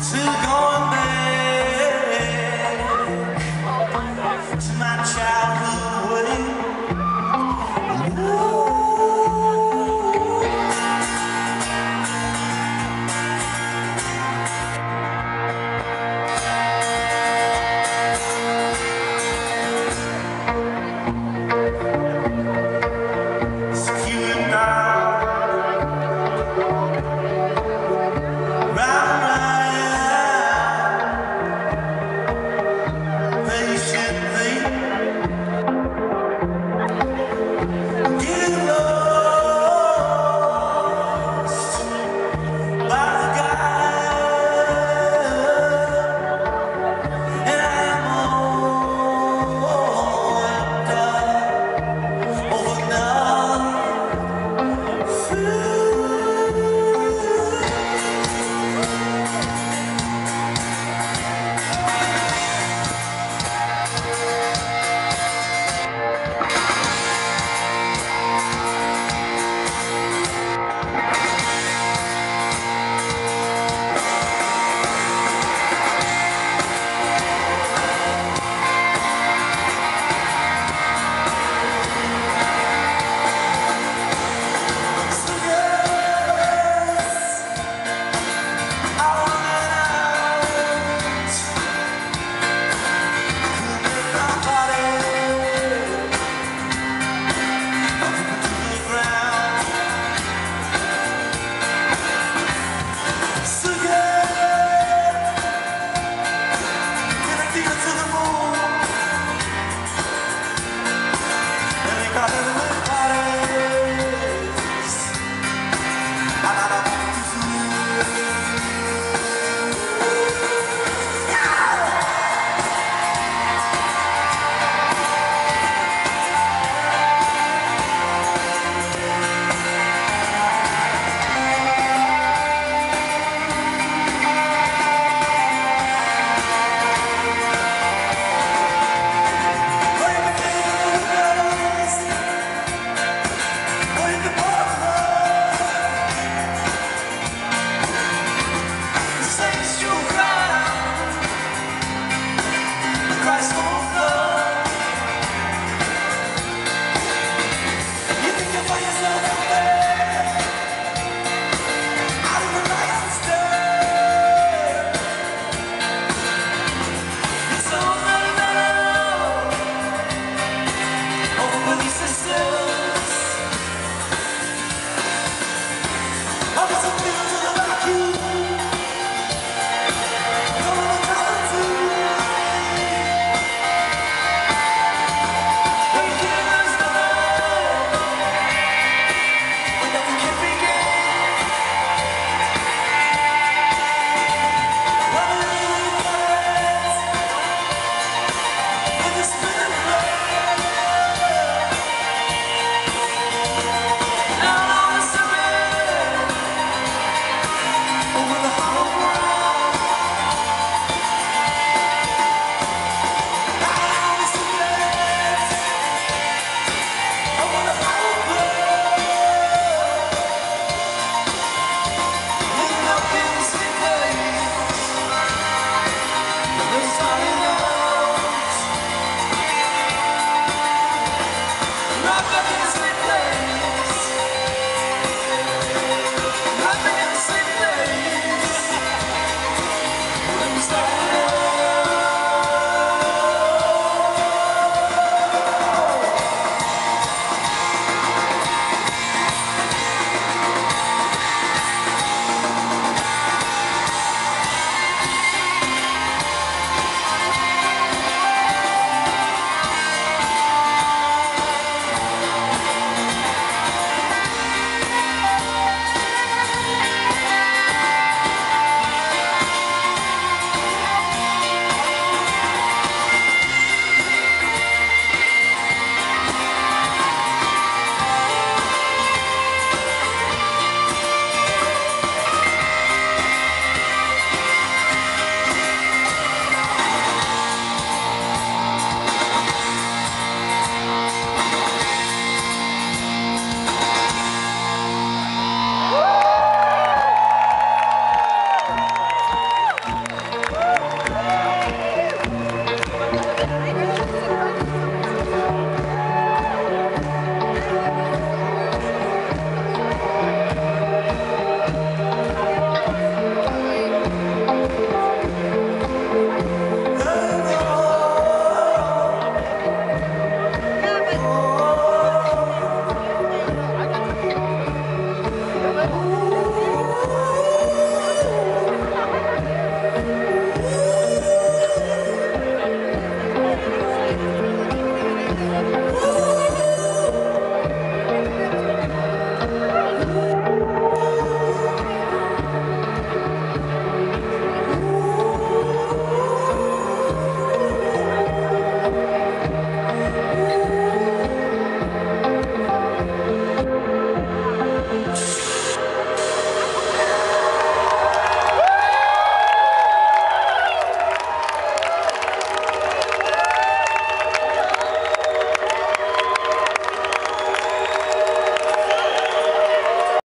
此刻。